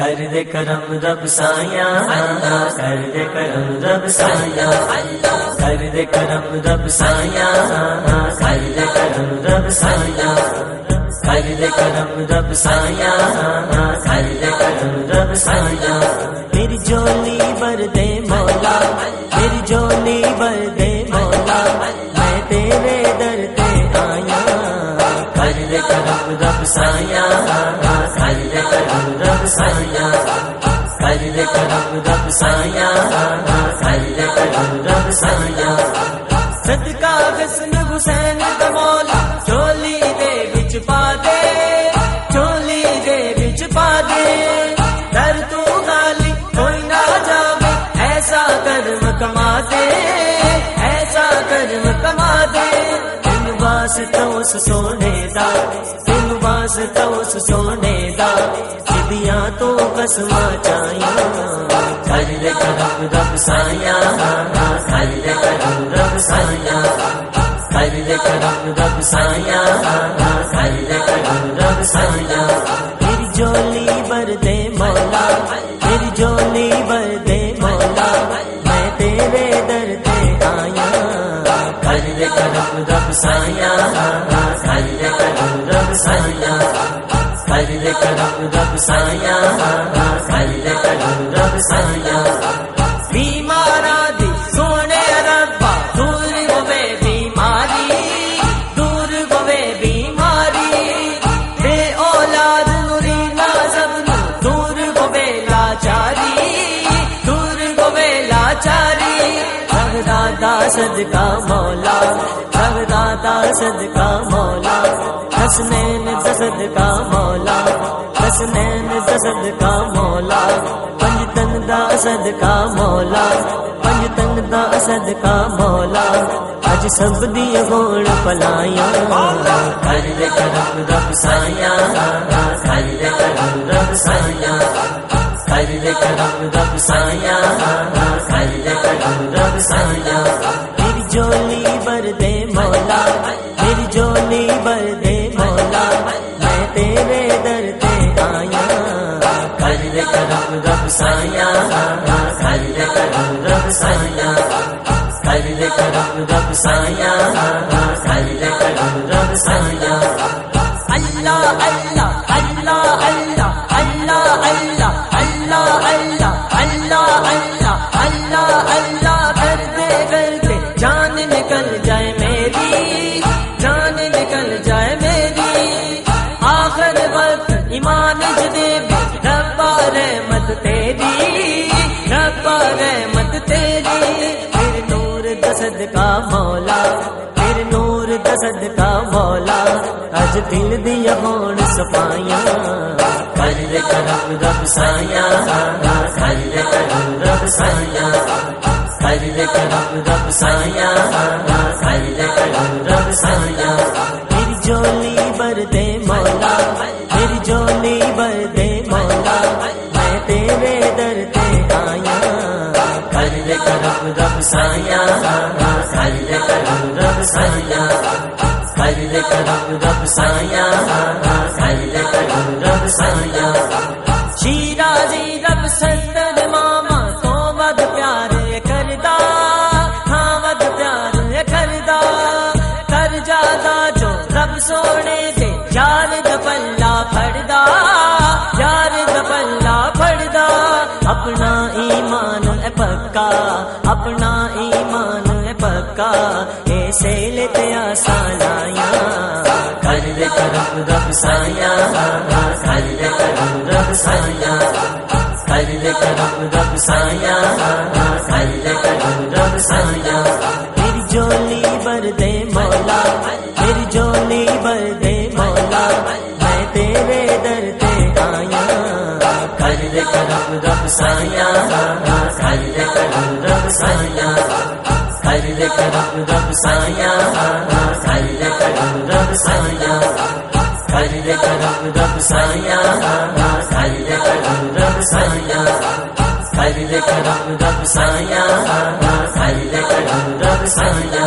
कर दे करम रब साया। कर दे करम रब साया। कर दे करम रब साया। कर दे करम रब साया। कर दे करम रब साया। कर दे करम रब साया। मेरी जोली भर दे मौला। मेरी जोली दे रब रब साया सजदे कर तो रब साया सजदे कर रब साया सजदे कर तो रब साया तो सदका वास्ता उस सोने दा तेन वास्ता उस सोने दा। सिद्धियाँ तो कसमा कर दे करम रब साया कर करम रब साया कर करम रब साया कर करम रब साया मेरी जोली भर दे मौला Sajde kadam rab saiya Sajde kadam rab saiya Sajde kadam rab saiya Sajde kadam rab saiya दाता सदका मौला, हर दाता सदका मौला, हसनैन जसद मौला, हसनैन जसद का मौला, पंजतन दा असद का मौला, पंजतन दा असद मौला अज सब दी होण पलाया। हर करम रब साया हर करम रब साया हर करम रब साया। तेरे दर पे आया कर करम रब साया कर करम रब साया कर करम रब साया कर करम रब साया। अल्लाह तेरी रब्बा रहमत तेरी। फिर नूर दसद का मौला, फिर नूर दसद का मौला। अज दिल दिया होण सफाइया, कर करम रब साया कर करम रब साया कर करम रब साया कर करम रब साया मेरी जोली भर दे रब साया सजदे करो रब साया सजदे करो रब साया सजदे करो रब साया शीरा जी रब संदर मामा तो वध प्यार करदा। हाँ वध प्यार करदा। कर जादा जो रब सोने दे यार द पल्ला फड़दा। यार द फड़दा, अपना ईमान है पक्का। ऐसे लेते आसान आया। कर करम रब साया। कर करम रब साया। कर करम रब साया। कर करम रब साया। मेरी जोली भर दे मौला। मेरी जोली भर दे मौला। मैं तेरे दर पे आया। कर करम रब साया। कर करम रब साया। करो रब साया हल करो रब साया हल करो रब साया हल करो रब साया हल करो रब साया हल करो रब साया